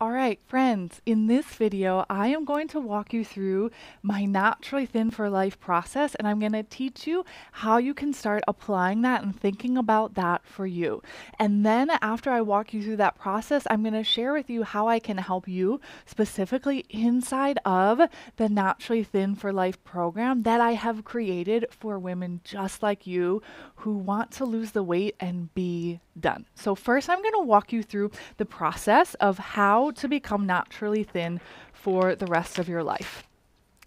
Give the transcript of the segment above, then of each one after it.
All right, friends, in this video, I am going to walk you through my Naturally Thin for Life process, and I'm going to teach you how you can start applying that and thinking about that for you. And then after I walk you through that process, I'm going to share with you how I can help you specifically inside of the Naturally Thin for Life program that I have created for women just like you who want to lose the weight and be done. So first I'm going to walk you through the process of how to become naturally thin for the rest of your life.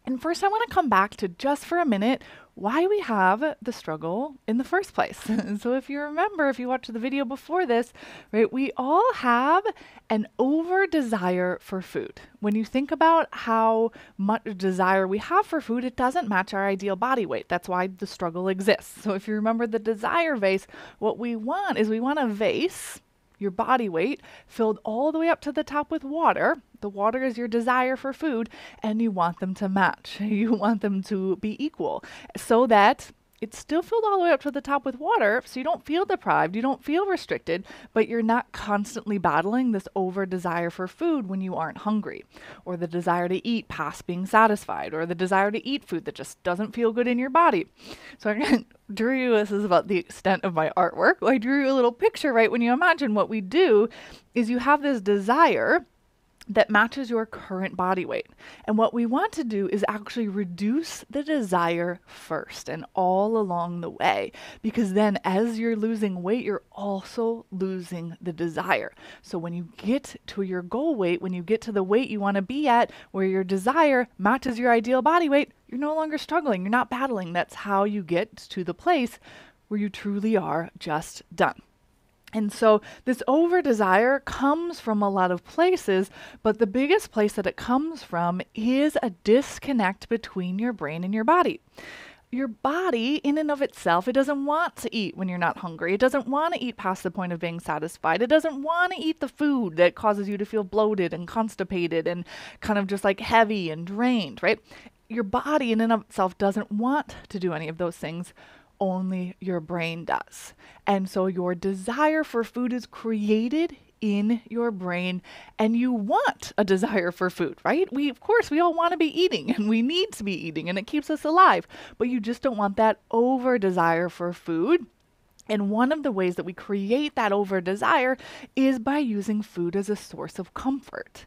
And first I want to come back to just for a minute why we have the struggle in the first place. so if you remember, if you watched the video before this, right, we all have an over desire for food. When you think about how much desire we have for food, it doesn't match our ideal body weight. That's why the struggle exists. So if you remember the desire vase, what we want is we want a vase your body weight filled all the way up to the top with water. The water is your desire for food, and you want them to match. You want them to be equal so that it's still filled all the way up to the top with water, so you don't feel deprived, you don't feel restricted, but you're not constantly battling this over desire for food when you aren't hungry, or the desire to eat past being satisfied, or the desire to eat food that just doesn't feel good in your body. So I drew you, this is about the extent of my artwork. I drew you a little picture, right? When you imagine what we do is you have this desire that matches your current body weight. And what we want to do is actually reduce the desire first and all along the way, because then as you're losing weight, you're also losing the desire. So when you get to your goal weight, when you get to the weight you want to be at, where your desire matches your ideal body weight, you're no longer struggling, you're not battling. That's how you get to the place where you truly are just done. And so this over desire comes from a lot of places, but the biggest place that it comes from is a disconnect between your brain and your body. Your body, in and of itself, it doesn't want to eat when you're not hungry. It doesn't want to eat past the point of being satisfied. It doesn't want to eat the food that causes you to feel bloated and constipated and kind of just like heavy and drained, right? Your body, in and of itself, doesn't want to do any of those things only your brain does. And so your desire for food is created in your brain and you want a desire for food, right? We of course we all want to be eating and we need to be eating and it keeps us alive, but you just don't want that over desire for food. And one of the ways that we create that over desire is by using food as a source of comfort.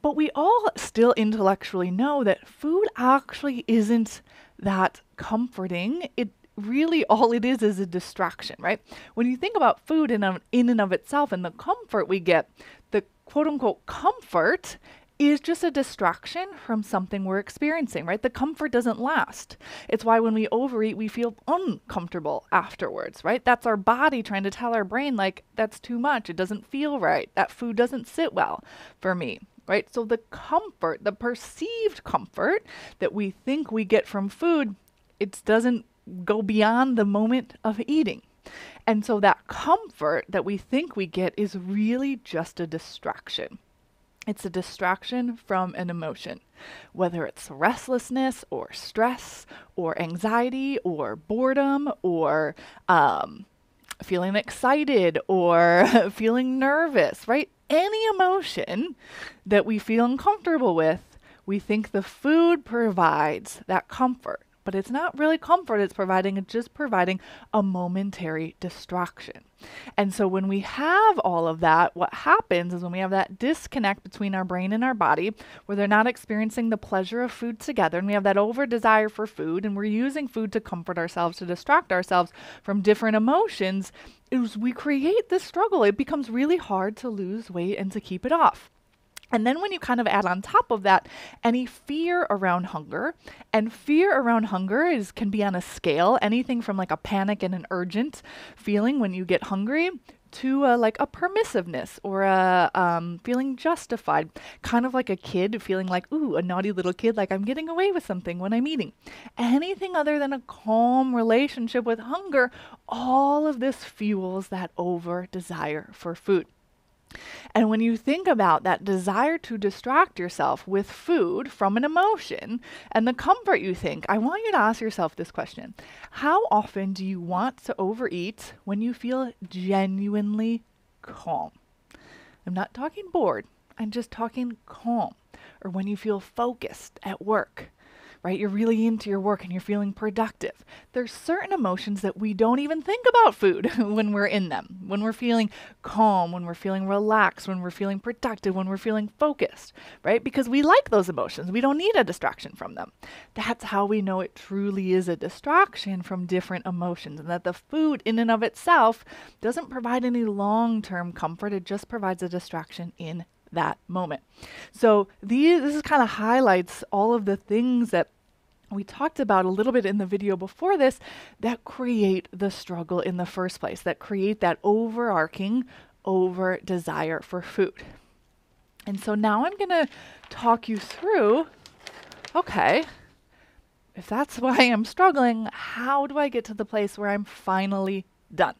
But we all still intellectually know that food actually isn't that comforting. It really all it is is a distraction, right? When you think about food in, in and of itself and the comfort we get, the quote unquote comfort is just a distraction from something we're experiencing, right? The comfort doesn't last. It's why when we overeat, we feel uncomfortable afterwards, right? That's our body trying to tell our brain, like, that's too much. It doesn't feel right. That food doesn't sit well for me, right? So the comfort, the perceived comfort that we think we get from food, it doesn't go beyond the moment of eating. And so that comfort that we think we get is really just a distraction. It's a distraction from an emotion, whether it's restlessness or stress or anxiety or boredom or um, feeling excited or feeling nervous, right? Any emotion that we feel uncomfortable with, we think the food provides that comfort but it's not really comfort it's providing, it's just providing a momentary distraction. And so when we have all of that, what happens is when we have that disconnect between our brain and our body, where they're not experiencing the pleasure of food together, and we have that over desire for food, and we're using food to comfort ourselves, to distract ourselves from different emotions, is we create this struggle. It becomes really hard to lose weight and to keep it off. And then when you kind of add on top of that any fear around hunger, and fear around hunger is can be on a scale, anything from like a panic and an urgent feeling when you get hungry to a, like a permissiveness or a um, feeling justified, kind of like a kid feeling like, ooh, a naughty little kid, like I'm getting away with something when I'm eating. Anything other than a calm relationship with hunger, all of this fuels that over desire for food. And when you think about that desire to distract yourself with food from an emotion and the comfort you think, I want you to ask yourself this question How often do you want to overeat when you feel genuinely calm? I'm not talking bored. I'm just talking calm or when you feel focused at work right? You're really into your work and you're feeling productive. There's certain emotions that we don't even think about food when we're in them. When we're feeling calm, when we're feeling relaxed, when we're feeling productive, when we're feeling focused, right? Because we like those emotions. We don't need a distraction from them. That's how we know it truly is a distraction from different emotions and that the food in and of itself doesn't provide any long-term comfort. It just provides a distraction in that moment. So these this is kind of highlights all of the things that we talked about a little bit in the video before this that create the struggle in the first place, that create that overarching over desire for food. And so now I'm going to talk you through okay, if that's why I'm struggling, how do I get to the place where I'm finally done?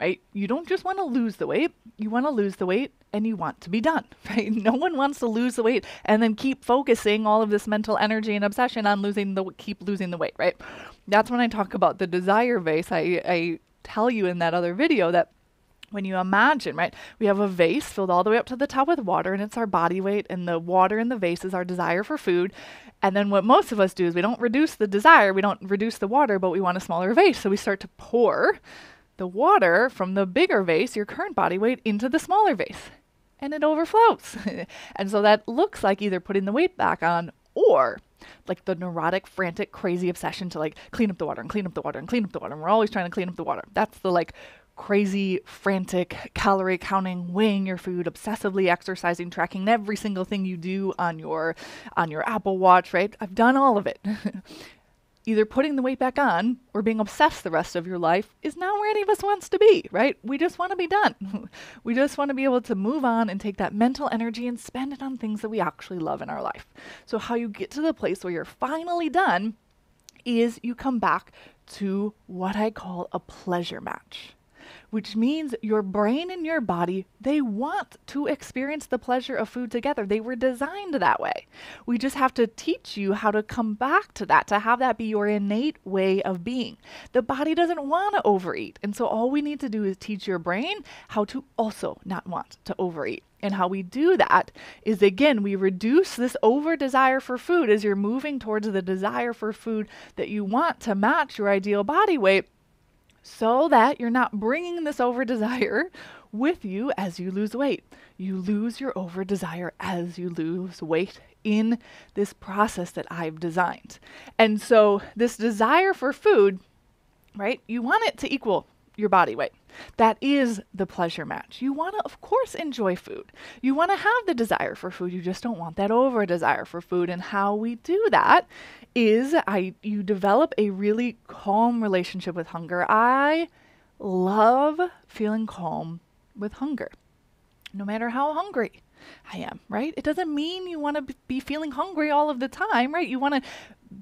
Right? You don't just want to lose the weight, you want to lose the weight and you want to be done, right? No one wants to lose the weight and then keep focusing all of this mental energy and obsession on losing the keep losing the weight, right? That's when I talk about the desire vase. I I tell you in that other video that when you imagine, right, we have a vase filled all the way up to the top with water, and it's our body weight, and the water in the vase is our desire for food. And then what most of us do is we don't reduce the desire, we don't reduce the water, but we want a smaller vase. So we start to pour the water from the bigger vase, your current body weight, into the smaller vase and it overflows. and so that looks like either putting the weight back on or like the neurotic, frantic, crazy obsession to like clean up the water and clean up the water and clean up the water. And we're always trying to clean up the water. That's the like crazy, frantic, calorie counting, weighing your food, obsessively exercising, tracking every single thing you do on your on your Apple Watch, right? I've done all of it. either putting the weight back on or being obsessed the rest of your life is not where any of us wants to be, right? We just want to be done. we just want to be able to move on and take that mental energy and spend it on things that we actually love in our life. So how you get to the place where you're finally done is you come back to what I call a pleasure match which means your brain and your body, they want to experience the pleasure of food together. They were designed that way. We just have to teach you how to come back to that, to have that be your innate way of being. The body doesn't want to overeat. And so all we need to do is teach your brain how to also not want to overeat. And how we do that is again, we reduce this over desire for food as you're moving towards the desire for food that you want to match your ideal body weight so that you're not bringing this over desire with you as you lose weight. You lose your over desire as you lose weight in this process that I've designed. And so, this desire for food, right, you want it to equal your body weight. That is the pleasure match. You want to, of course, enjoy food. You want to have the desire for food. You just don't want that over desire for food. And how we do that is I you develop a really calm relationship with hunger. I love feeling calm with hunger. No matter how hungry I am, right? It doesn't mean you want to be feeling hungry all of the time, right? You want to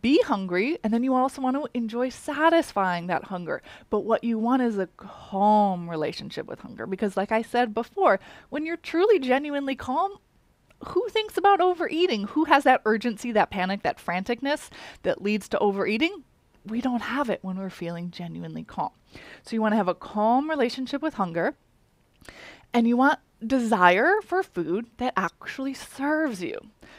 be hungry and then you also want to enjoy satisfying that hunger. But what you want is a calm relationship with hunger because like I said before, when you're truly genuinely calm, who thinks about overeating? Who has that urgency, that panic, that franticness that leads to overeating? We don't have it when we're feeling genuinely calm. So you want to have a calm relationship with hunger and you want desire for food that actually serves you.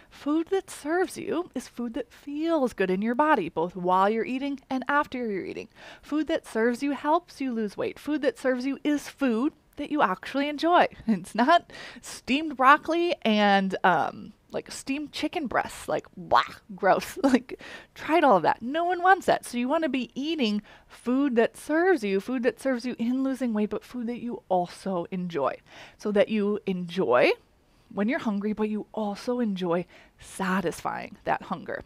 Food that serves you is food that feels good in your body, both while you're eating and after you're eating. Food that serves you helps you lose weight. Food that serves you is food that you actually enjoy. It's not steamed broccoli and um, like steamed chicken breasts, like blah, gross. like tried all of that. No one wants that. So you want to be eating food that serves you, food that serves you in losing weight, but food that you also enjoy. So that you enjoy when you're hungry, but you also enjoy satisfying that hunger.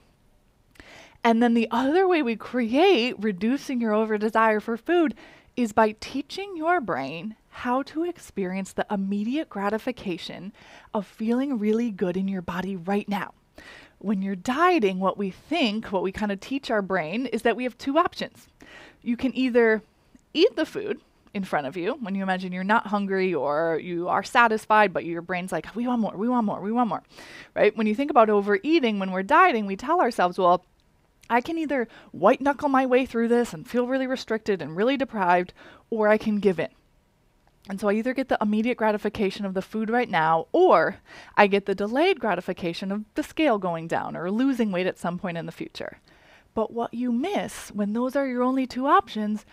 And then the other way we create reducing your over desire for food is by teaching your brain how to experience the immediate gratification of feeling really good in your body right now. When you're dieting, what we think, what we kind of teach our brain is that we have two options. You can either eat the food in front of you when you imagine you're not hungry or you are satisfied, but your brain's like, we want more, we want more, we want more, right? When you think about overeating, when we're dieting, we tell ourselves, well, I can either white knuckle my way through this and feel really restricted and really deprived, or I can give in. And so I either get the immediate gratification of the food right now, or I get the delayed gratification of the scale going down or losing weight at some point in the future. But what you miss when those are your only two options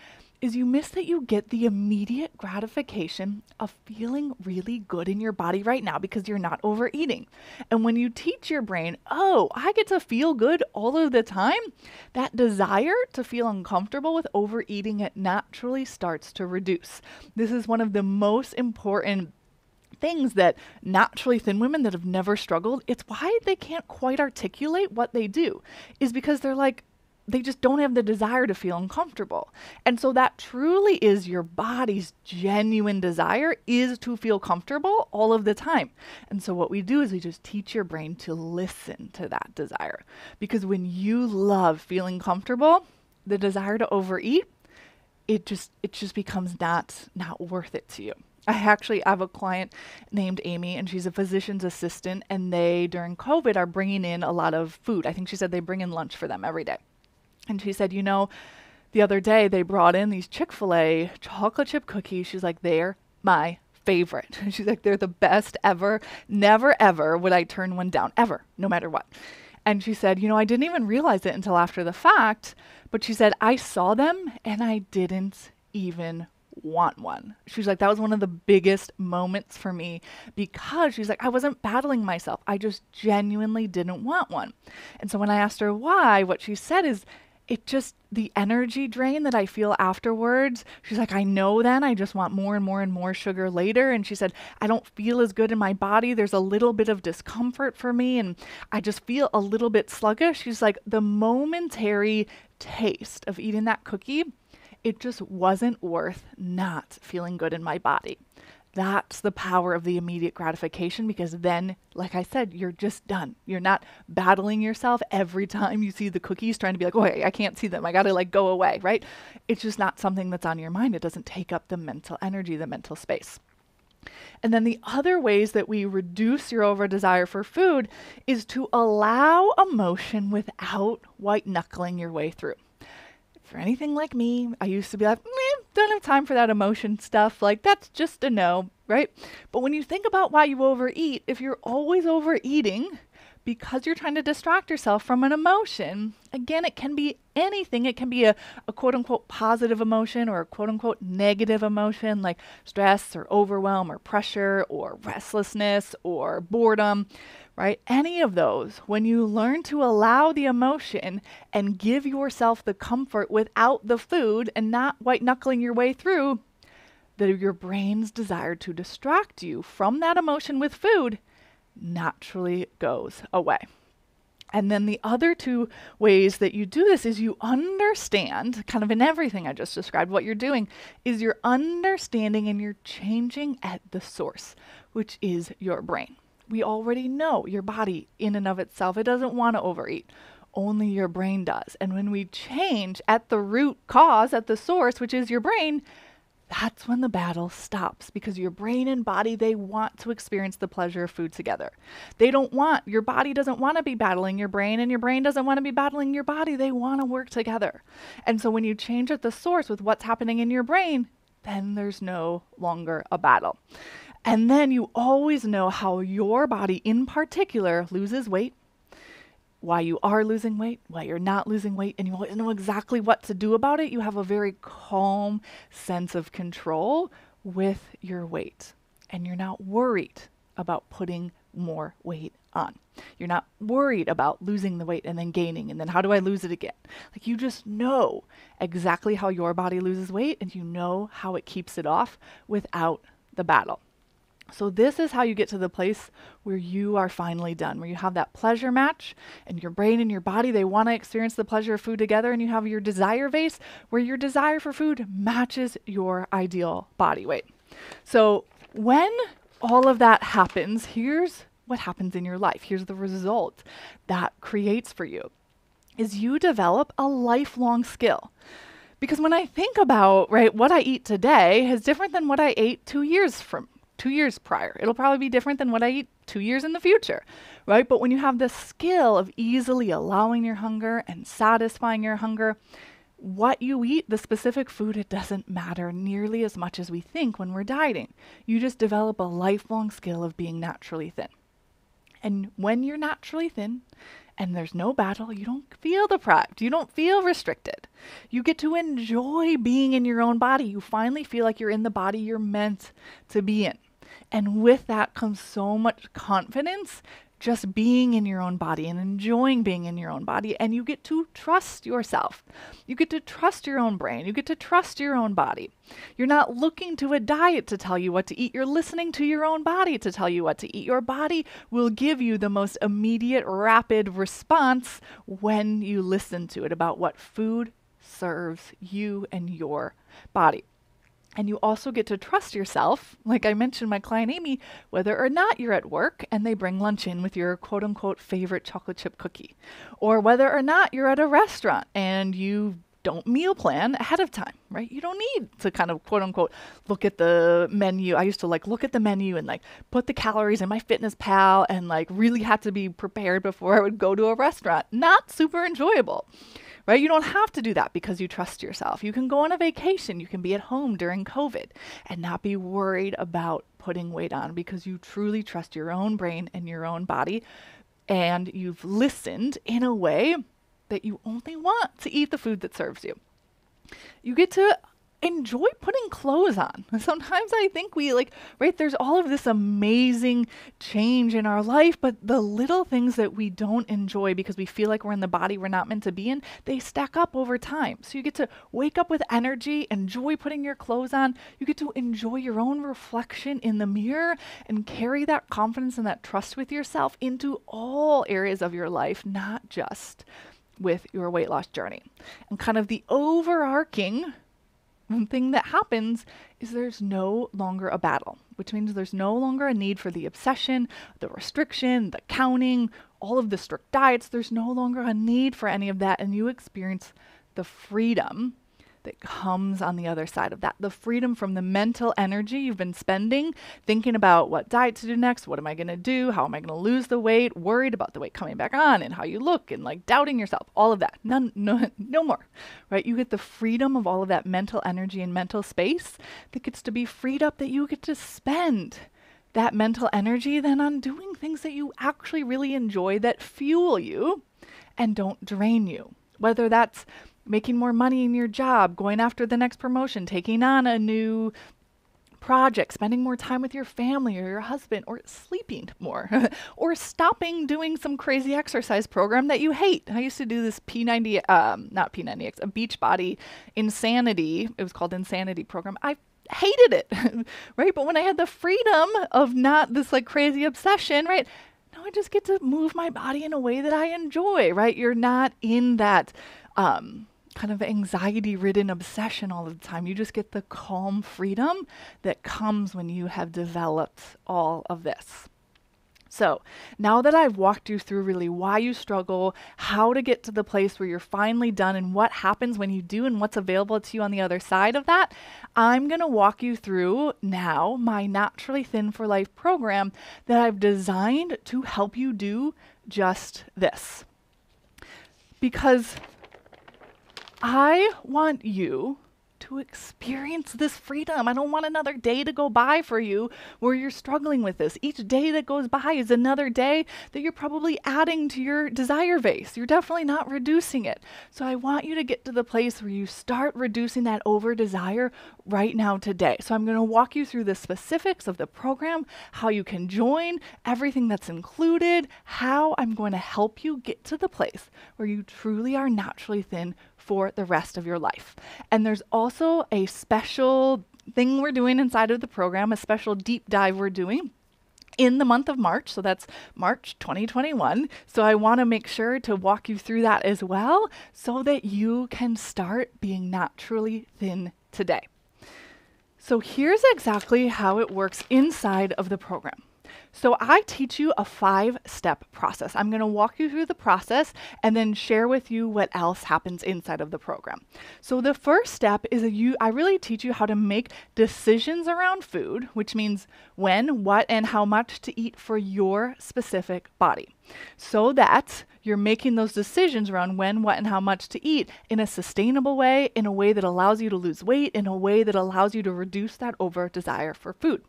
is you miss that you get the immediate gratification of feeling really good in your body right now because you're not overeating. And when you teach your brain, oh, I get to feel good all of the time, that desire to feel uncomfortable with overeating it naturally starts to reduce. This is one of the most important things that naturally thin women that have never struggled, it's why they can't quite articulate what they do, is because they're like, they just don't have the desire to feel uncomfortable. And so that truly is your body's genuine desire is to feel comfortable all of the time. And so what we do is we just teach your brain to listen to that desire. Because when you love feeling comfortable, the desire to overeat, it just it just becomes not not worth it to you. I actually have a client named Amy, and she's a physician's assistant, and they, during COVID, are bringing in a lot of food. I think she said they bring in lunch for them every day. And she said, you know, the other day they brought in these Chick fil A chocolate chip cookies. She's like, they're my favorite. She's like, they're the best ever. Never, ever would I turn one down, ever, no matter what. And she said, you know, I didn't even realize it until after the fact, but she said, I saw them and I didn't even want one. She's like, that was one of the biggest moments for me because she's like, I wasn't battling myself. I just genuinely didn't want one. And so when I asked her why, what she said is, it just the energy drain that I feel afterwards. She's like, I know then I just want more and more and more sugar later. And she said, I don't feel as good in my body. There's a little bit of discomfort for me and I just feel a little bit sluggish. She's like, the momentary taste of eating that cookie, it just wasn't worth not feeling good in my body. That's the power of the immediate gratification because then, like I said, you're just done. You're not battling yourself every time you see the cookies trying to be like, oh, I can't see them. I got to like go away, right? It's just not something that's on your mind. It doesn't take up the mental energy, the mental space. And then the other ways that we reduce your over desire for food is to allow emotion without white knuckling your way through for anything like me, I used to be like, don't have time for that emotion stuff. Like, that's just a no, right? But when you think about why you overeat, if you're always overeating because you're trying to distract yourself from an emotion, again, it can be anything. It can be a, a quote unquote positive emotion or a quote unquote negative emotion like stress or overwhelm or pressure or restlessness or boredom right? Any of those, when you learn to allow the emotion and give yourself the comfort without the food and not white knuckling your way through, that your brain's desire to distract you from that emotion with food naturally goes away. And then the other two ways that you do this is you understand, kind of in everything I just described, what you're doing is you're understanding and you're changing at the source, which is your brain we already know your body in and of itself. It doesn't want to overeat. Only your brain does. And when we change at the root cause at the source which is your brain that's when the battle stops because your brain and body they want to experience the pleasure of food together. They don't want your body doesn't want to be battling your brain and your brain doesn't want to be battling your body. They want to work together. And so when you change at the source with what's happening in your brain then there's no longer a battle and then you always know how your body in particular loses weight, why you are losing weight, why you're not losing weight, and you know exactly what to do about it. You have a very calm sense of control with your weight. And you're not worried about putting more weight on. You're not worried about losing the weight and then gaining and then how do I lose it again? Like you just know exactly how your body loses weight and you know how it keeps it off without the battle. So, this is how you get to the place where you are finally done, where you have that pleasure match and your brain and your body, they want to experience the pleasure of food together, and you have your desire vase where your desire for food matches your ideal body weight. So, when all of that happens, here's what happens in your life. Here's the result that creates for you is you develop a lifelong skill. Because when I think about, right, what I eat today is different than what I ate 2 years from two years prior. It'll probably be different than what I eat two years in the future, right? But when you have the skill of easily allowing your hunger and satisfying your hunger, what you eat, the specific food, it doesn't matter nearly as much as we think when we're dieting. You just develop a lifelong skill of being naturally thin. And when you're naturally thin and there's no battle, you don't feel deprived. You don't feel restricted. You get to enjoy being in your own body. You finally feel like you're in the body you're meant to be in. And with that comes so much confidence just being in your own body and enjoying being in your own body. And you get to trust yourself. You get to trust your own brain. You get to trust your own body. You're not looking to a diet to tell you what to eat. You're listening to your own body to tell you what to eat. Your body will give you the most immediate, rapid response when you listen to it about what food serves you and your body. And you also get to trust yourself, like I mentioned my client Amy, whether or not you're at work and they bring lunch in with your quote unquote favorite chocolate chip cookie, or whether or not you're at a restaurant and you don't meal plan ahead of time, right? You don't need to kind of quote unquote look at the menu. I used to like look at the menu and like put the calories in MyFitnessPal and like really have to be prepared before I would go to a restaurant. Not super enjoyable right? You don't have to do that because you trust yourself. You can go on a vacation, you can be at home during COVID and not be worried about putting weight on because you truly trust your own brain and your own body. And you've listened in a way that you only want to eat the food that serves you. You get to enjoy putting clothes on. Sometimes I think we like, right, there's all of this amazing change in our life, but the little things that we don't enjoy because we feel like we're in the body we're not meant to be in, they stack up over time. So you get to wake up with energy, enjoy putting your clothes on. You get to enjoy your own reflection in the mirror and carry that confidence and that trust with yourself into all areas of your life, not just with your weight loss journey. And kind of the overarching thing that happens is there's no longer a battle, which means there's no longer a need for the obsession, the restriction, the counting, all of the strict diets. There's no longer a need for any of that, and you experience the freedom that comes on the other side of that. The freedom from the mental energy you've been spending thinking about what diet to do next, what am I going to do, how am I going to lose the weight, worried about the weight coming back on and how you look and like doubting yourself, all of that. None no no more. Right? You get the freedom of all of that mental energy and mental space that gets to be freed up that you get to spend that mental energy then on doing things that you actually really enjoy that fuel you and don't drain you. Whether that's making more money in your job, going after the next promotion, taking on a new project, spending more time with your family or your husband, or sleeping more, or stopping doing some crazy exercise program that you hate. I used to do this P90, um, not P90X, a Beachbody Insanity. It was called Insanity program. I hated it, right? But when I had the freedom of not this like crazy obsession, right? Now I just get to move my body in a way that I enjoy, right? You're not in that. Um, kind of anxiety ridden obsession all the time. You just get the calm freedom that comes when you have developed all of this. So, now that I've walked you through really why you struggle, how to get to the place where you're finally done, and what happens when you do, and what's available to you on the other side of that, I'm going to walk you through now my Naturally Thin for Life program that I've designed to help you do just this. Because I want you to experience this freedom. I don't want another day to go by for you where you're struggling with this. Each day that goes by is another day that you're probably adding to your desire vase. You're definitely not reducing it. So I want you to get to the place where you start reducing that over desire right now today. So I'm going to walk you through the specifics of the program, how you can join, everything that's included, how I'm going to help you get to the place where you truly are naturally thin for the rest of your life. And there's also a special thing we're doing inside of the program, a special deep dive we're doing in the month of March. So that's March 2021. So I want to make sure to walk you through that as well so that you can start being naturally thin today. So here's exactly how it works inside of the program. So I teach you a five step process. I'm going to walk you through the process and then share with you what else happens inside of the program. So the first step is you I really teach you how to make decisions around food, which means when, what and how much to eat for your specific body. So that you're making those decisions around when, what, and how much to eat in a sustainable way, in a way that allows you to lose weight, in a way that allows you to reduce that over desire for food.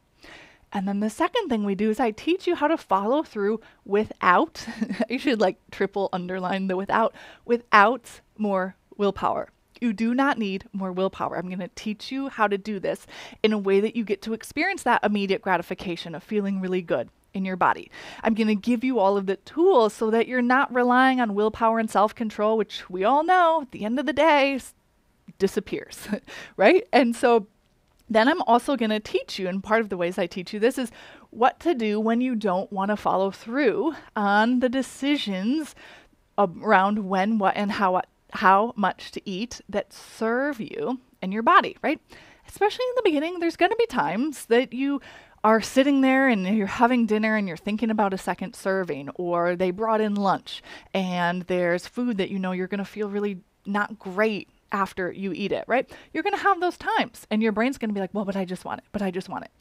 And then the second thing we do is I teach you how to follow through without, you should like triple underline the without, without more willpower. You do not need more willpower. I'm going to teach you how to do this in a way that you get to experience that immediate gratification of feeling really good in your body. I'm going to give you all of the tools so that you're not relying on willpower and self control, which we all know at the end of the day disappears, right? And so then I'm also going to teach you, and part of the ways I teach you this is what to do when you don't want to follow through on the decisions around when, what, and how, how much to eat that serve you and your body, right? Especially in the beginning, there's going to be times that you are sitting there and you're having dinner and you're thinking about a second serving, or they brought in lunch and there's food that you know you're going to feel really not great after you eat it, right? You're going to have those times and your brain's going to be like, well, but I just want it, but I just want it.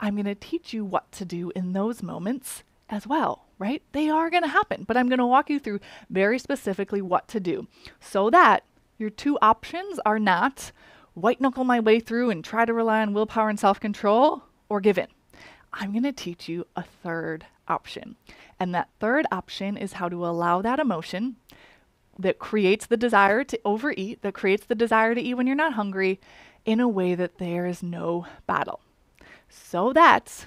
I'm going to teach you what to do in those moments as well, right? They are going to happen, but I'm going to walk you through very specifically what to do so that your two options are not white knuckle my way through and try to rely on willpower and self control or give in. I'm going to teach you a third option. And that third option is how to allow that emotion that creates the desire to overeat, that creates the desire to eat when you're not hungry, in a way that there is no battle. So that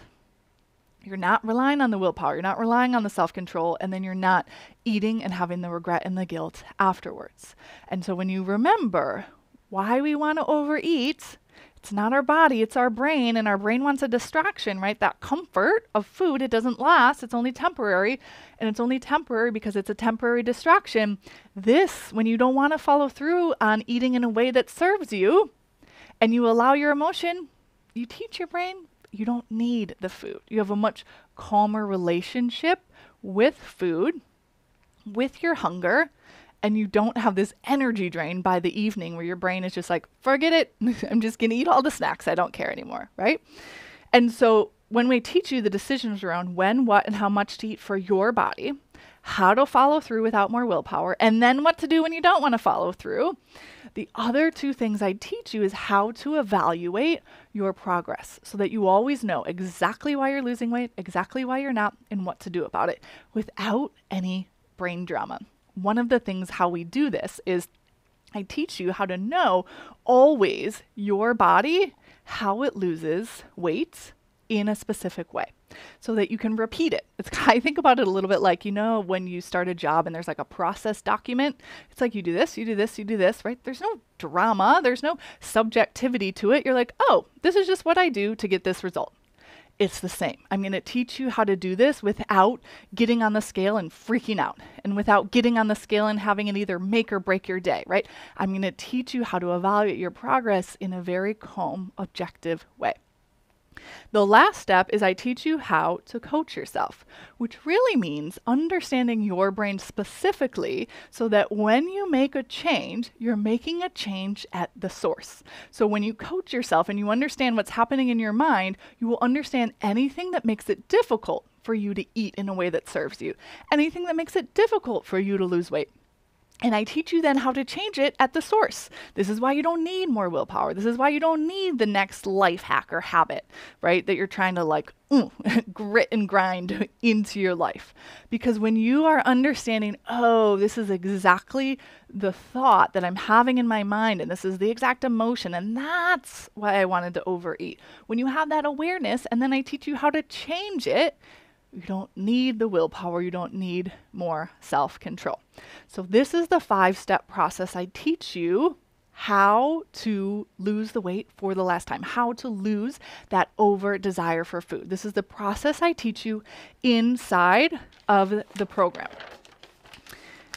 you're not relying on the willpower, you're not relying on the self control, and then you're not eating and having the regret and the guilt afterwards. And so when you remember why we want to overeat, it's not our body, it's our brain, and our brain wants a distraction, right? That comfort of food, it doesn't last, it's only temporary, and it's only temporary because it's a temporary distraction. This, when you don't want to follow through on eating in a way that serves you, and you allow your emotion, you teach your brain you don't need the food. You have a much calmer relationship with food, with your hunger, and you don't have this energy drain by the evening where your brain is just like, forget it. I'm just going to eat all the snacks. I don't care anymore. Right. And so when we teach you the decisions around when, what, and how much to eat for your body, how to follow through without more willpower, and then what to do when you don't want to follow through, the other two things I teach you is how to evaluate your progress so that you always know exactly why you're losing weight, exactly why you're not, and what to do about it without any brain drama one of the things how we do this is I teach you how to know always your body, how it loses weight in a specific way so that you can repeat it. It's, I think about it a little bit like, you know, when you start a job and there's like a process document, it's like you do this, you do this, you do this, right? There's no drama, there's no subjectivity to it. You're like, oh, this is just what I do to get this result it's the same. I'm going to teach you how to do this without getting on the scale and freaking out, and without getting on the scale and having it either make or break your day, right? I'm going to teach you how to evaluate your progress in a very calm, objective way. The last step is I teach you how to coach yourself, which really means understanding your brain specifically so that when you make a change, you're making a change at the source. So when you coach yourself and you understand what's happening in your mind, you will understand anything that makes it difficult for you to eat in a way that serves you, anything that makes it difficult for you to lose weight. And I teach you then how to change it at the source. This is why you don't need more willpower. This is why you don't need the next life hack or habit, right? That you're trying to like mm, grit and grind into your life. Because when you are understanding, oh, this is exactly the thought that I'm having in my mind, and this is the exact emotion, and that's why I wanted to overeat. When you have that awareness, and then I teach you how to change it, you don't need the willpower, you don't need more self control. So, this is the five step process I teach you how to lose the weight for the last time, how to lose that over desire for food. This is the process I teach you inside of the program.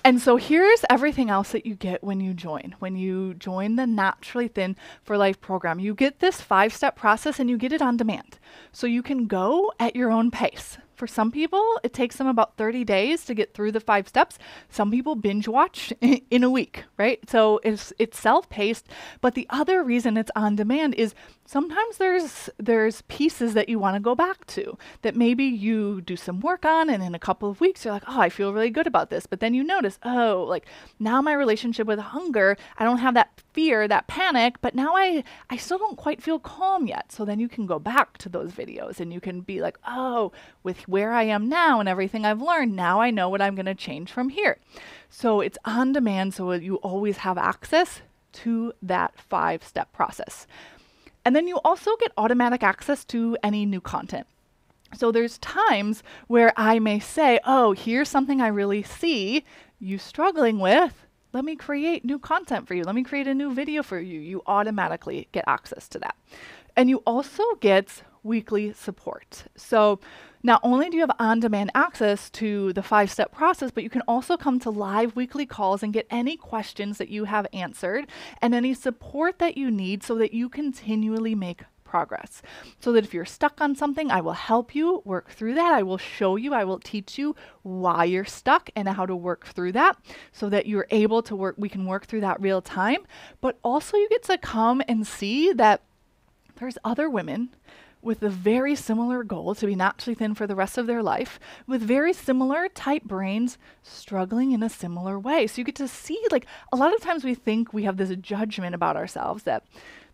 And so here's everything else that you get when you join. When you join the Naturally Thin for Life program, you get this five step process and you get it on demand. So you can go at your own pace. For some people, it takes them about 30 days to get through the five steps. Some people binge watch in a week, right? So it's it's self-paced, but the other reason it's on demand is sometimes there's there's pieces that you want to go back to that maybe you do some work on and in a couple of weeks you're like, "Oh, I feel really good about this." But then you notice, "Oh, like now my relationship with hunger, I don't have that fear, that panic, but now I I still don't quite feel calm yet." So then you can go back to those videos and you can be like, "Oh, with where I am now and everything I've learned, now I know what I'm going to change from here. So it's on demand so you always have access to that five step process. And then you also get automatic access to any new content. So there's times where I may say, oh, here's something I really see you struggling with. Let me create new content for you. Let me create a new video for you. You automatically get access to that. And you also get weekly support. So not only do you have on demand access to the five step process, but you can also come to live weekly calls and get any questions that you have answered and any support that you need so that you continually make progress. So that if you're stuck on something, I will help you work through that. I will show you, I will teach you why you're stuck and how to work through that so that you're able to work, we can work through that real time. But also, you get to come and see that there's other women with a very similar goal to be naturally thin for the rest of their life, with very similar type brains struggling in a similar way. So you get to see, like, a lot of times we think we have this judgment about ourselves that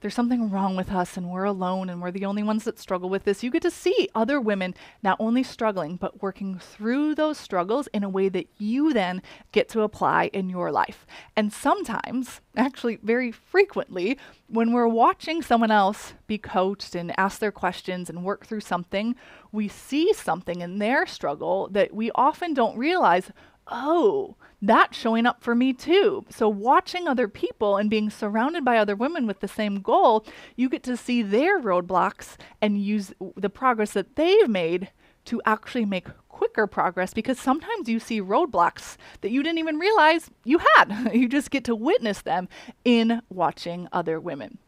there's something wrong with us and we're alone and we're the only ones that struggle with this. You get to see other women not only struggling, but working through those struggles in a way that you then get to apply in your life. And sometimes, actually, very frequently, when we're watching someone else be coached and ask their questions and work through something, we see something in their struggle that we often don't realize oh, that's showing up for me too. So, watching other people and being surrounded by other women with the same goal, you get to see their roadblocks and use the progress that they've made to actually make quicker progress because sometimes you see roadblocks that you didn't even realize you had. you just get to witness them in watching other women.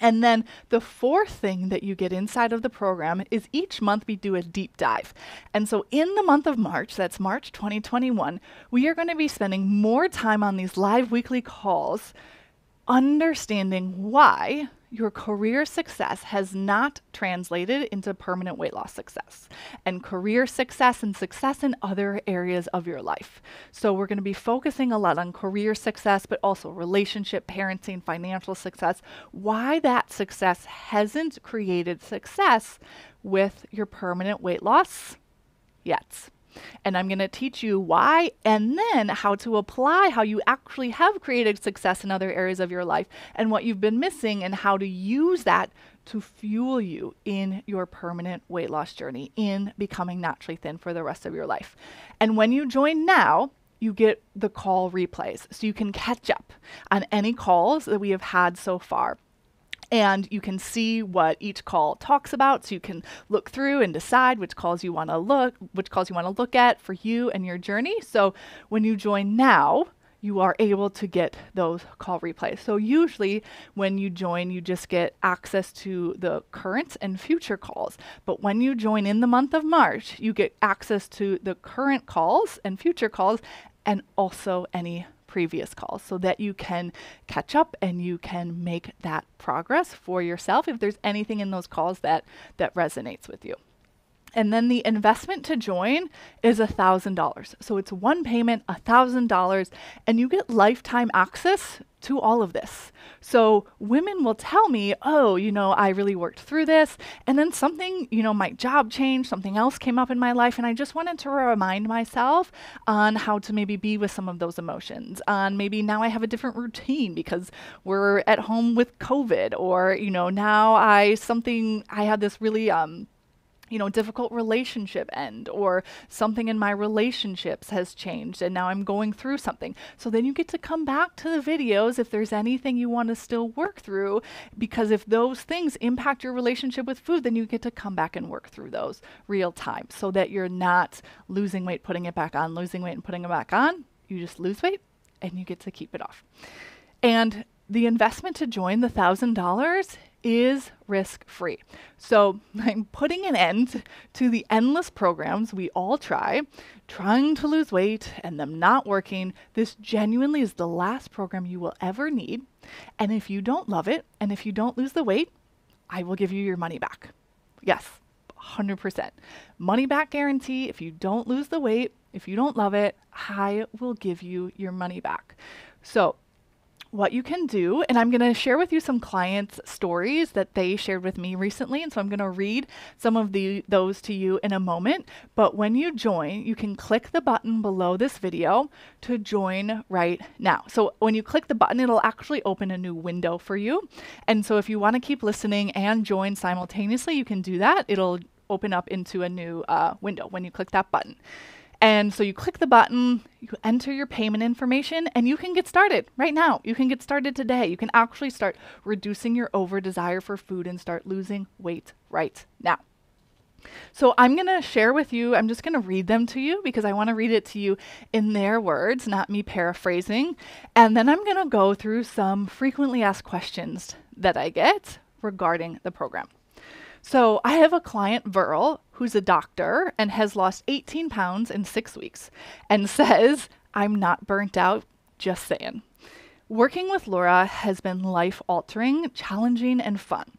And then the fourth thing that you get inside of the program is each month we do a deep dive. And so in the month of March, that's March 2021, we are going to be spending more time on these live weekly calls understanding why your career success has not translated into permanent weight loss success and career success and success in other areas of your life. So, we're going to be focusing a lot on career success, but also relationship, parenting, financial success, why that success hasn't created success with your permanent weight loss yet. And I'm going to teach you why and then how to apply how you actually have created success in other areas of your life and what you've been missing and how to use that to fuel you in your permanent weight loss journey, in becoming naturally thin for the rest of your life. And when you join now, you get the call replays. So you can catch up on any calls that we have had so far and you can see what each call talks about so you can look through and decide which calls you want to look which calls you want to look at for you and your journey so when you join now you are able to get those call replays. So usually when you join, you just get access to the current and future calls. But when you join in the month of March, you get access to the current calls and future calls and also any previous calls so that you can catch up and you can make that progress for yourself if there's anything in those calls that that resonates with you. And then the investment to join is $1,000. So it's one payment, $1,000, and you get lifetime access to all of this. So women will tell me, oh, you know, I really worked through this. And then something, you know, my job changed, something else came up in my life. And I just wanted to remind myself on how to maybe be with some of those emotions. On maybe now I have a different routine because we're at home with COVID, or, you know, now I something, I had this really, um, you know, difficult relationship end or something in my relationships has changed and now I'm going through something. So then you get to come back to the videos if there's anything you want to still work through because if those things impact your relationship with food, then you get to come back and work through those real time so that you're not losing weight, putting it back on, losing weight and putting it back on You just lose weight and you get to keep it off. And the investment to join the $1,000 is risk free. So I'm putting an end to the endless programs we all try, trying to lose weight and them not working. This genuinely is the last program you will ever need. And if you don't love it and if you don't lose the weight, I will give you your money back. Yes, 100%. Money back guarantee. If you don't lose the weight, if you don't love it, I will give you your money back. So what you can do, and I'm going to share with you some clients' stories that they shared with me recently, and so I'm going to read some of the those to you in a moment. But when you join, you can click the button below this video to join right now. So when you click the button, it'll actually open a new window for you. And so if you want to keep listening and join simultaneously, you can do that. It'll open up into a new uh, window when you click that button. And so you click the button, you enter your payment information, and you can get started right now. You can get started today. You can actually start reducing your over desire for food and start losing weight right now. So I'm going to share with you, I'm just going to read them to you because I want to read it to you in their words, not me paraphrasing. And then I'm going to go through some frequently asked questions that I get regarding the program. So I have a client, Verl, who's a doctor and has lost 18 pounds in six weeks and says, I'm not burnt out, just saying. Working with Laura has been life altering, challenging, and fun.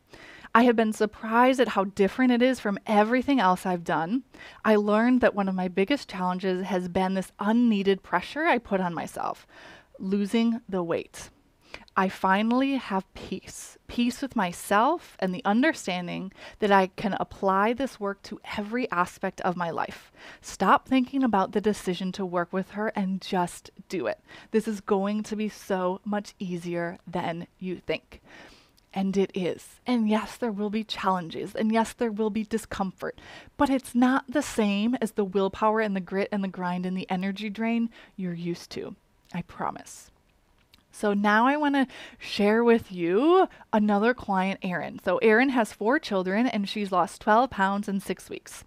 I have been surprised at how different it is from everything else I've done. I learned that one of my biggest challenges has been this unneeded pressure I put on myself losing the weight. I finally have peace peace with myself and the understanding that I can apply this work to every aspect of my life. Stop thinking about the decision to work with her and just do it. This is going to be so much easier than you think. And it is. And yes, there will be challenges. And yes, there will be discomfort. But it's not the same as the willpower and the grit and the grind and the energy drain you're used to. I promise. So now I want to share with you another client, Erin. So Erin has four children and she's lost 12 pounds in six weeks.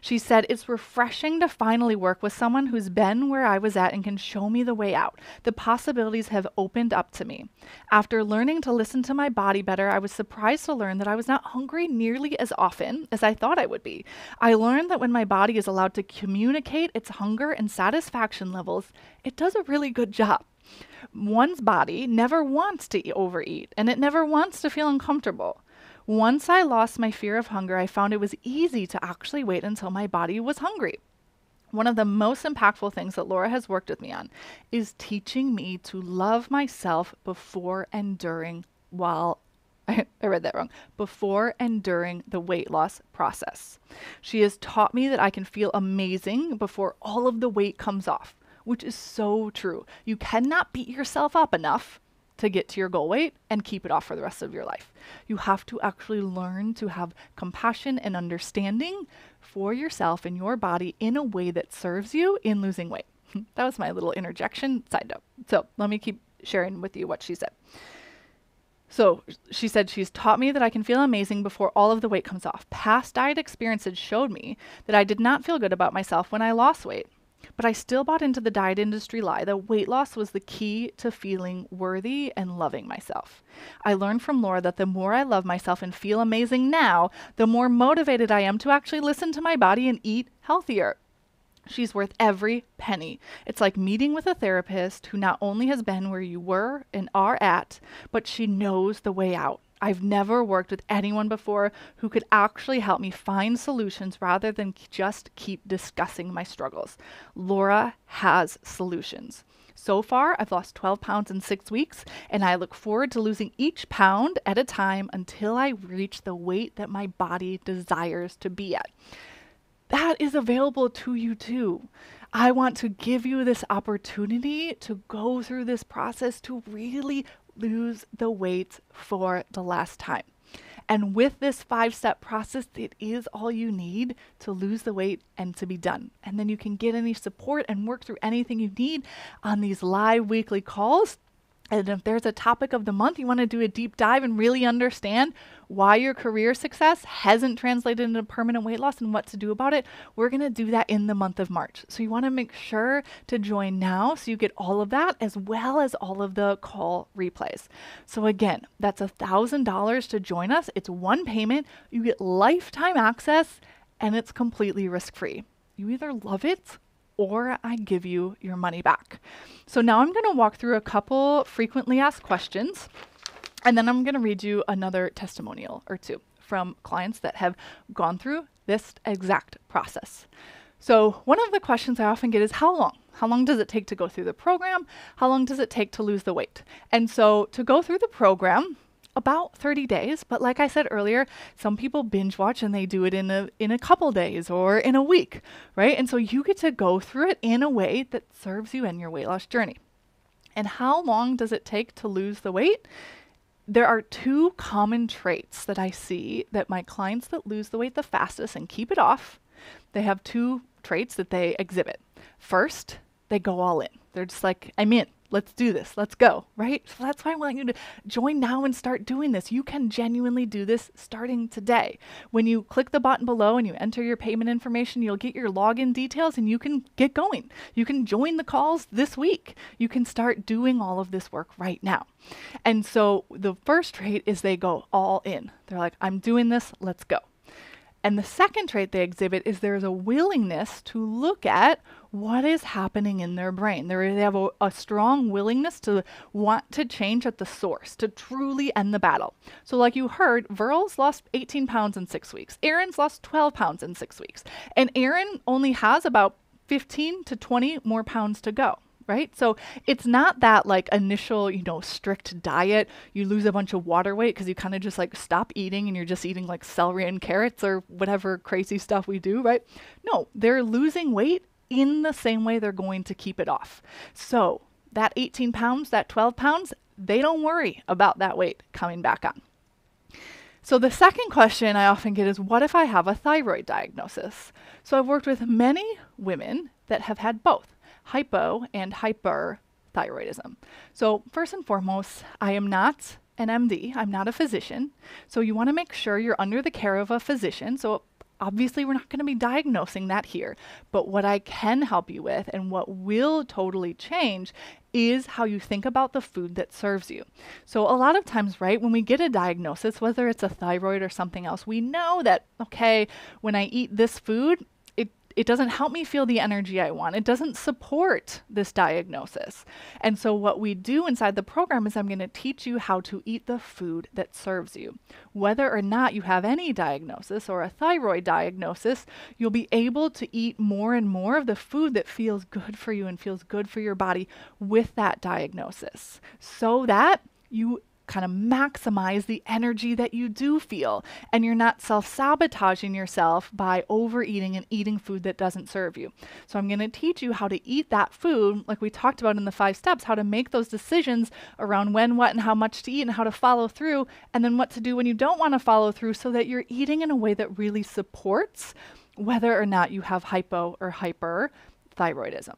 She said, It's refreshing to finally work with someone who's been where I was at and can show me the way out. The possibilities have opened up to me. After learning to listen to my body better, I was surprised to learn that I was not hungry nearly as often as I thought I would be. I learned that when my body is allowed to communicate its hunger and satisfaction levels, it does a really good job one's body never wants to overeat and it never wants to feel uncomfortable. Once I lost my fear of hunger, I found it was easy to actually wait until my body was hungry. One of the most impactful things that Laura has worked with me on is teaching me to love myself before and during while I read that wrong. Before and during the weight loss process. She has taught me that I can feel amazing before all of the weight comes off which is so true. You cannot beat yourself up enough to get to your goal weight and keep it off for the rest of your life. You have to actually learn to have compassion and understanding for yourself and your body in a way that serves you in losing weight. that was my little interjection side note. So let me keep sharing with you what she said. So she said she's taught me that I can feel amazing before all of the weight comes off. Past diet experiences showed me that I did not feel good about myself when I lost weight. But I still bought into the diet industry lie that weight loss was the key to feeling worthy and loving myself. I learned from Laura that the more I love myself and feel amazing now, the more motivated I am to actually listen to my body and eat healthier. She's worth every penny. It's like meeting with a therapist who not only has been where you were and are at, but she knows the way out. I've never worked with anyone before who could actually help me find solutions rather than just keep discussing my struggles. Laura has solutions. So far, I've lost 12 pounds in six weeks, and I look forward to losing each pound at a time until I reach the weight that my body desires to be at. That is available to you too. I want to give you this opportunity to go through this process to really lose the weight for the last time. And with this five step process, it is all you need to lose the weight and to be done. And then you can get any support and work through anything you need on these live weekly calls And if there's a topic of the month you want to do a deep dive and really understand why your career success hasn't translated into permanent weight loss and what to do about it, we're going to do that in the month of March. So you want to make sure to join now so you get all of that as well as all of the call replays. So again, that's a $1,000 to join us. It's one payment. You get lifetime access and it's completely risk free. You either love it or I give you your money back. So now I'm going to walk through a couple frequently asked questions, and then I'm going to read you another testimonial or two from clients that have gone through this exact process. So, one of the questions I often get is how long? How long does it take to go through the program? How long does it take to lose the weight? And so, to go through the program, about 30 days, but like I said earlier, some people binge watch and they do it in a in a couple days or in a week, right? And so you get to go through it in a way that serves you in your weight loss journey. And how long does it take to lose the weight? There are two common traits that I see that my clients that lose the weight the fastest and keep it off, they have two traits that they exhibit. First, they go all in. They're just like, I'm in. Let's do this. Let's go, right? So that's why I want you to join now and start doing this. You can genuinely do this starting today. When you click the button below and you enter your payment information, you'll get your login details and you can get going. You can join the calls this week. You can start doing all of this work right now. And so the first trait is they go all in. They're like, I'm doing this, let's go. And the second trait they exhibit is there's a willingness to look at what is happening in their brain. They're, they have a, a, strong willingness to want to change at the source, to truly end the battle. So, like you heard, Verl's lost 18 pounds in six weeks. Erin's lost 12 pounds in six weeks. And Erin only has about 15 to 20 more pounds to go right? So it's not that like initial, you know, strict diet, you lose a bunch of water weight because you kind of just like stop eating and you're just eating like celery and carrots or whatever crazy stuff we do, right? No, they're losing weight in the same way they're going to keep it off. So that 18 pounds, that 12 pounds, they don't worry about that weight coming back on. So the second question I often get is what if I have a thyroid diagnosis? So I've worked with many women that have had both hypo and hyperthyroidism. So, first and foremost, I am not an MD, I'm not a physician. So, you want to make sure you're under the care of a physician. So, obviously, we're not going to be diagnosing that here. But what I can help you with and what will totally change is how you think about the food that serves you. So, a lot of times, right, when we get a diagnosis, whether it's a thyroid or something else, we know that, okay, when I eat this food, it doesn't help me feel the energy I want. It doesn't support this diagnosis. And so, what we do inside the program is I'm going to teach you how to eat the food that serves you. Whether or not you have any diagnosis or a thyroid diagnosis, you'll be able to eat more and more of the food that feels good for you and feels good for your body with that diagnosis so that you kind of maximize the energy that you do feel. And you're not self sabotaging yourself by overeating and eating food that doesn't serve you. So, I'm going to teach you how to eat that food, like we talked about in the five steps, how to make those decisions around when, what, and how much to eat, and how to follow through, and then what to do when you don't want to follow through so that you're eating in a way that really supports whether or not you have hypo or hyperthyroidism.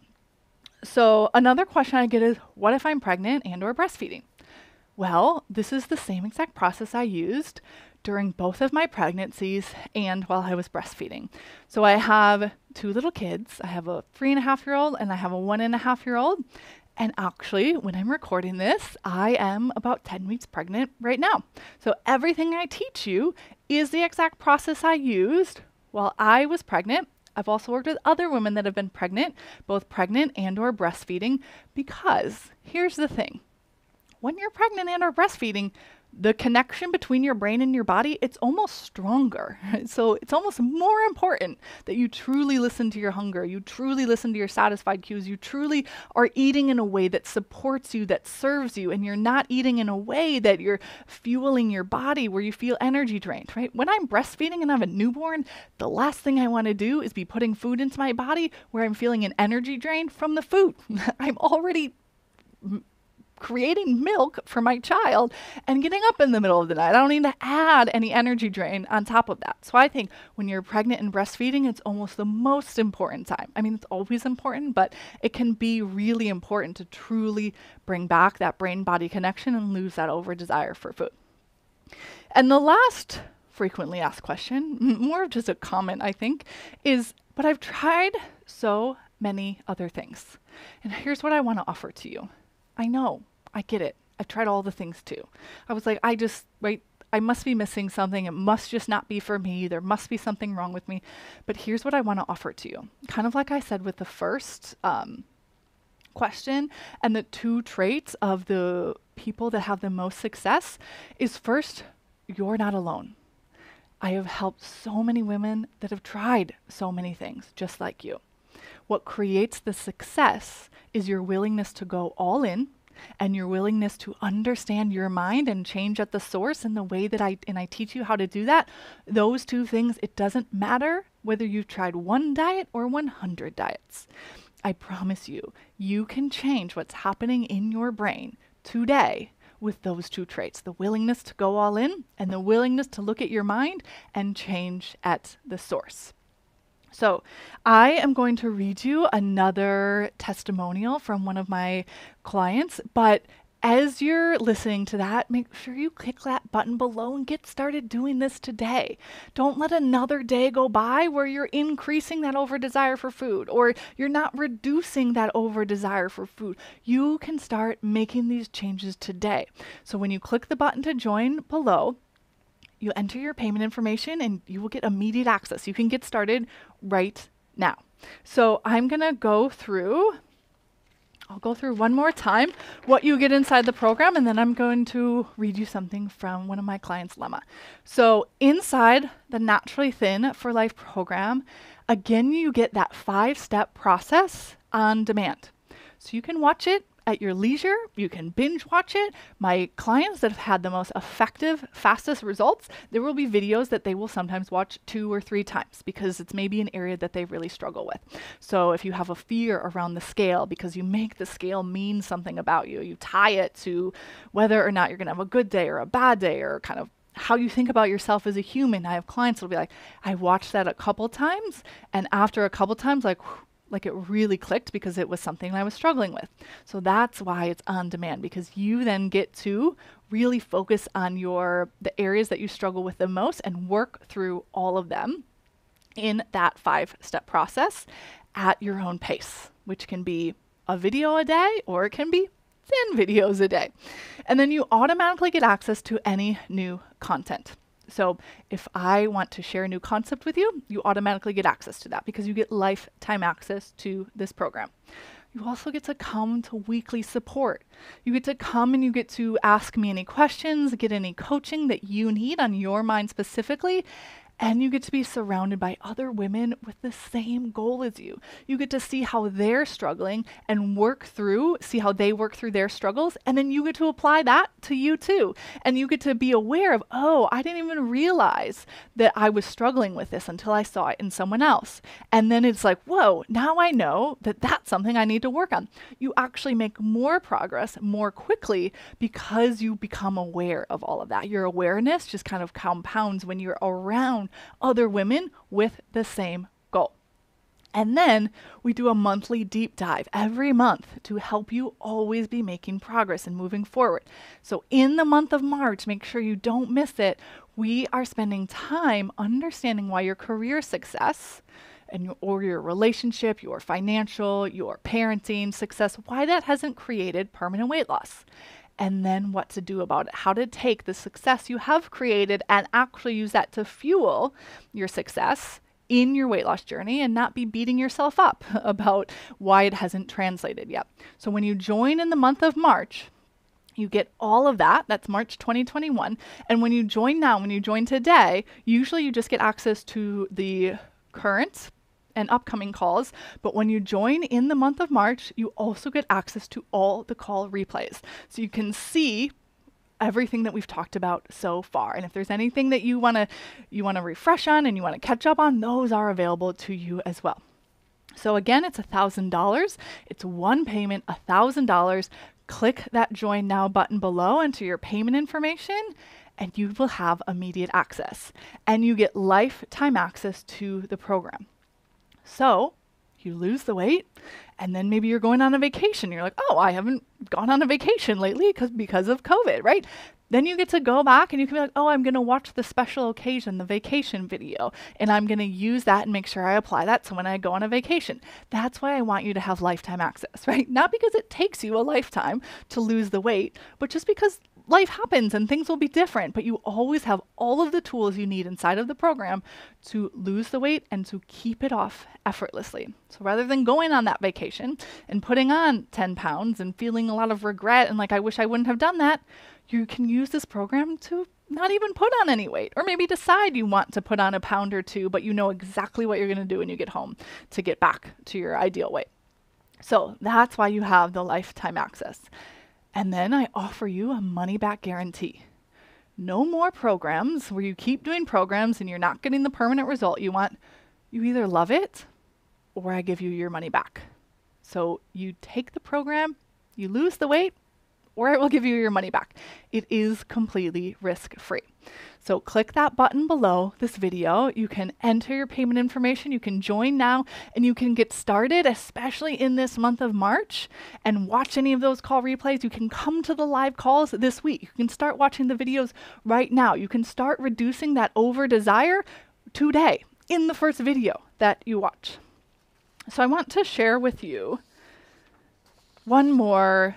So another question I get is what if I'm pregnant and or breastfeeding? Well, this is the same exact process I used during both of my pregnancies and while I was breastfeeding. So I have two little kids. I have a three and a half year old and I have a one and a half year old. And actually, when I'm recording this, I am about 10 weeks pregnant right now. So everything I teach you is the exact process I used while I was pregnant. I've also worked with other women that have been pregnant, both pregnant and or breastfeeding because here's the thing when you're pregnant and are breastfeeding, the connection between your brain and your body, it's almost stronger. So it's almost more important that you truly listen to your hunger, you truly listen to your satisfied cues, you truly are eating in a way that supports you, that serves you, and you're not eating in a way that you're fueling your body where you feel energy drained, right? When I'm breastfeeding and I have a newborn, the last thing I want to do is be putting food into my body where I'm feeling an energy drain from the food. I'm already creating milk for my child and getting up in the middle of the night. I don't need to add any energy drain on top of that. So I think when you're pregnant and breastfeeding, it's almost the most important time. I mean, it's always important, but it can be really important to truly bring back that brain body connection and lose that over desire for food. And the last frequently asked question, more of just a comment, I think, is but I've tried so many other things. And here's what I want to offer to you. I know, I get it. I've tried all the things too. I was like, I just, right, I must be missing something. It must just not be for me. There must be something wrong with me. But here's what I want to offer to you. Kind of like I said with the first um, question and the two traits of the people that have the most success is first, you're not alone. I have helped so many women that have tried so many things just like you. What creates the success is your willingness to go all in and your willingness to understand your mind and change at the source and the way that I and I teach you how to do that. Those two things, it doesn't matter whether you've tried one diet or 100 diets. I promise you, you can change what's happening in your brain today with those two traits the willingness to go all in and the willingness to look at your mind and change at the source. So, I am going to read you another testimonial from one of my clients, but as you're listening to that, make sure you click that button below and get started doing this today. Don't let another day go by where you're increasing that over desire for food or you're not reducing that over desire for food. You can start making these changes today. So when you click the button to join below, you enter your payment information and you will get immediate access. You can get started right now. So I'm going to go through I'll go through one more time what you get inside the program, and then I'm going to read you something from one of my clients' Lemma. So, inside the Naturally Thin for Life program, again, you get that five step process on demand. So, you can watch it at your leisure. You can binge watch it. My clients that have had the most effective, fastest results, there will be videos that they will sometimes watch two or three times because it's maybe an area that they really struggle with. So if you have a fear around the scale because you make the scale mean something about you, you tie it to whether or not you're going to have a good day or a bad day or kind of how you think about yourself as a human. I have clients that'll be like, I watched that a couple times, and after a couple times, like, like it really clicked because it was something I was struggling with. So that's why it's on demand because you then get to really focus on your the areas that you struggle with the most and work through all of them in that five-step process at your own pace, which can be a video a day or it can be 10 videos a day. And then you automatically get access to any new content. So if I want to share a new concept with you, you automatically get access to that because you get lifetime access to this program. You also get to come to weekly support. You get to come and you get to ask me any questions, get any coaching that you need on your mind specifically, and you get to be surrounded by other women with the same goal as you. You get to see how they're struggling and work through, see how they work through their struggles, and then you get to apply that to you too. And you get to be aware of, oh, I didn't even realize that I was struggling with this until I saw it in someone else. And then it's like, whoa, now I know that that's something I need to work on. You actually make more progress more quickly because you become aware of all of that. Your awareness just kind of compounds when you're around other women with the same goal. And then we do a monthly deep dive every month to help you always be making progress and moving forward. So, in the month of March, make sure you don't miss it. We are spending time understanding why your career success and your, or your relationship, your financial, your parenting success, why that hasn't created permanent weight loss and then what to do about it. How to take the success you have created and actually use that to fuel your success in your weight loss journey and not be beating yourself up about why it hasn't translated yet. So when you join in the month of March, you get all of that. That's March 2021. And when you join now, when you join today, usually you just get access to the current and upcoming calls. But when you join in the month of March, you also get access to all the call replays. So you can see everything that we've talked about so far. And if there's anything that you want to you want to refresh on and you want to catch up on, those are available to you as well. So again, it's $1,000. It's one payment, $1,000 click that join now button below, enter your payment information, and you will have immediate access. And you get lifetime access to the program. So you lose the weight, and then maybe you're going on a vacation. You're like, oh, I haven't gone on a vacation lately because because of COVID, right? Then you get to go back and you can be like, oh, I'm going to watch the special occasion, the vacation video, and I'm going to use that and make sure I apply that so when I go on a vacation. That's why I want you to have lifetime access, right? Not because it takes you a lifetime to lose the weight, but just because life happens and things will be different, but you always have all of the tools you need inside of the program to lose the weight and to keep it off effortlessly. So rather than going on that vacation and putting on 10 pounds and feeling a lot of regret and like, I wish I wouldn't have done that, you can use this program to not even put on any weight, or maybe decide you want to put on a pound or two, but you know exactly what you're going to do when you get home to get back to your ideal weight. So that's why you have the lifetime access. And then I offer you a money back guarantee. No more programs where you keep doing programs and you're not getting the permanent result you want. You either love it or I give you your money back. So you take the program, you lose the weight, or it will give you your money back. It is completely risk free. So click that button below this video. You can enter your payment information, you can join now, and you can get started, especially in this month of March, and watch any of those call replays. You can come to the live calls this week. You can start watching the videos right now. You can start reducing that over desire today in the first video that you watch. So I want to share with you one more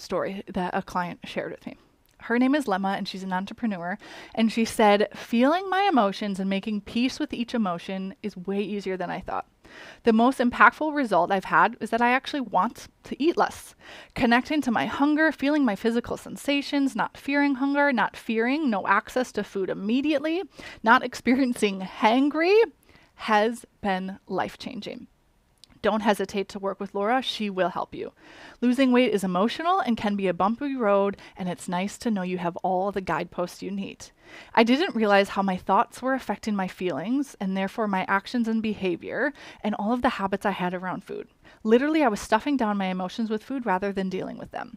story that a client shared with me. Her name is Lemma, and she's an entrepreneur. And she said, Feeling my emotions and making peace with each emotion is way easier than I thought. The most impactful result I've had is that I actually want to eat less. Connecting to my hunger, feeling my physical sensations, not fearing hunger, not fearing no access to food immediately, not experiencing hangry has been life changing. Don't hesitate to work with Laura. She will help you. Losing weight is emotional and can be a bumpy road, and it's nice to know you have all the guideposts you need. I didn't realize how my thoughts were affecting my feelings and therefore my actions and behavior and all of the habits I had around food. Literally, I was stuffing down my emotions with food rather than dealing with them.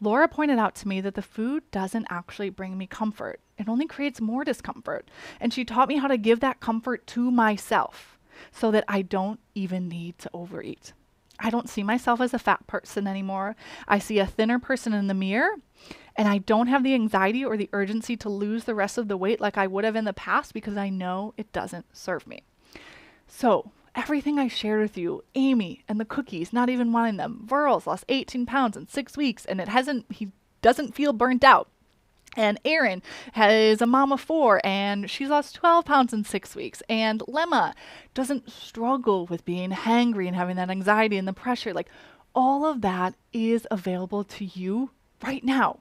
Laura pointed out to me that the food doesn't actually bring me comfort. It only creates more discomfort. And she taught me how to give that comfort to myself so that I don't even need to overeat. I don't see myself as a fat person anymore. I see a thinner person in the mirror, and I don't have the anxiety or the urgency to lose the rest of the weight like I would have in the past because I know it doesn't serve me. So, everything I shared with you, Amy and the cookies, not even wanting them, Verls lost 18 pounds in six weeks, and it hasn't, he doesn't feel burnt out. And Erin is a mom of four and she's lost 12 pounds in six weeks. And Lemma doesn't struggle with being hangry and having that anxiety and the pressure. Like all of that is available to you right now,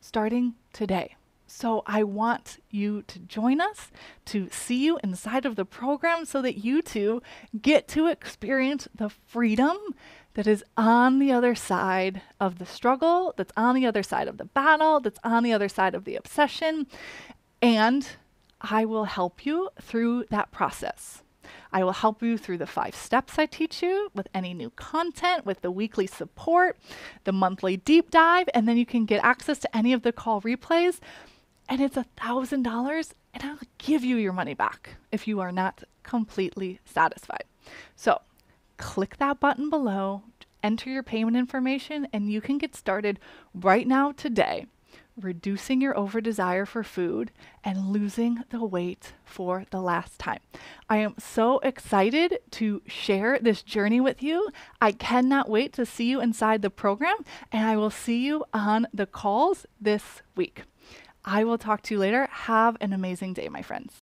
starting today. So I want you to join us to see you inside of the program so that you too get to experience the freedom that is on the other side of the struggle, that's on the other side of the battle, that's on the other side of the obsession. And I will help you through that process. I will help you through the five steps I teach you with any new content, with the weekly support, the monthly deep dive, and then you can get access to any of the call replays. And it's a $1,000, and I'll give you your money back if you are not completely satisfied. So click that button below, enter your payment information, and you can get started right now today, reducing your over desire for food and losing the weight for the last time. I am so excited to share this journey with you. I cannot wait to see you inside the program, and I will see you on the calls this week. I will talk to you later. Have an amazing day, my friends.